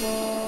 Bye.